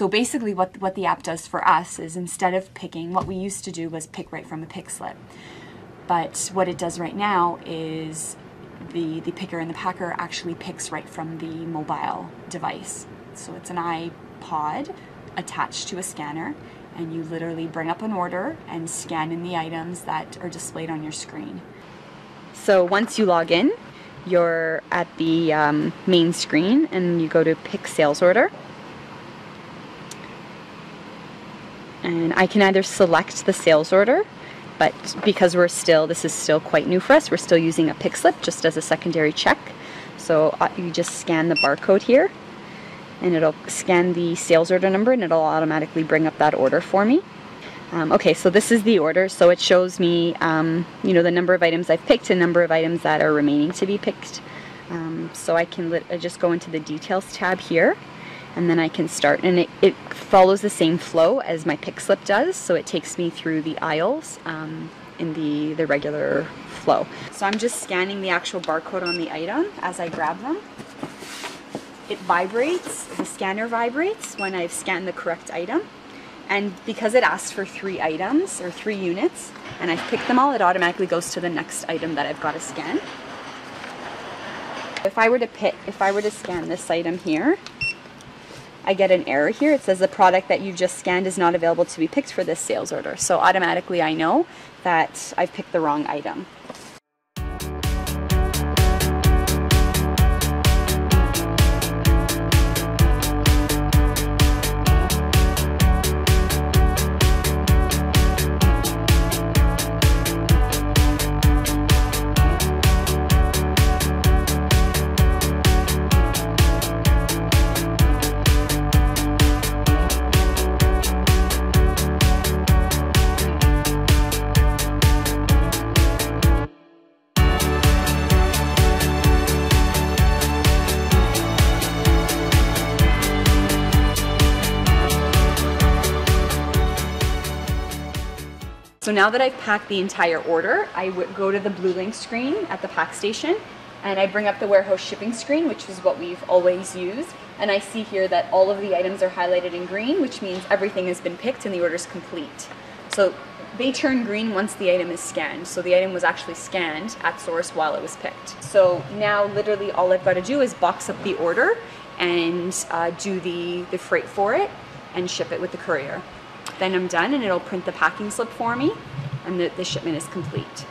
So basically what, what the app does for us is instead of picking, what we used to do was pick right from a pick slip. But what it does right now is the, the picker and the packer actually picks right from the mobile device. So it's an iPod attached to a scanner and you literally bring up an order and scan in the items that are displayed on your screen. So once you log in, you're at the um, main screen and you go to pick sales order. And I can either select the sales order, but because we're still, this is still quite new for us, we're still using a pick slip just as a secondary check. So uh, you just scan the barcode here and it'll scan the sales order number and it'll automatically bring up that order for me. Um, okay, so this is the order. So it shows me, um, you know, the number of items I've picked, a number of items that are remaining to be picked. Um, so I can I just go into the details tab here and then I can start and it, it, follows the same flow as my pick slip does. So it takes me through the aisles um, in the, the regular flow. So I'm just scanning the actual barcode on the item as I grab them it vibrates, the scanner vibrates when I've scanned the correct item. And because it asks for three items or three units, and I've picked them all, it automatically goes to the next item that I've got to scan. If I were to pick, if I were to scan this item here, I get an error here. It says the product that you just scanned is not available to be picked for this sales order. So automatically I know that I've picked the wrong item. So now that I've packed the entire order, I would go to the Blue Link screen at the pack station and I bring up the warehouse shipping screen, which is what we've always used. And I see here that all of the items are highlighted in green, which means everything has been picked and the order is complete. So they turn green once the item is scanned. So the item was actually scanned at source while it was picked. So now literally all I've got to do is box up the order and uh, do the, the freight for it and ship it with the courier. Then I'm done and it'll print the packing slip for me and the, the shipment is complete.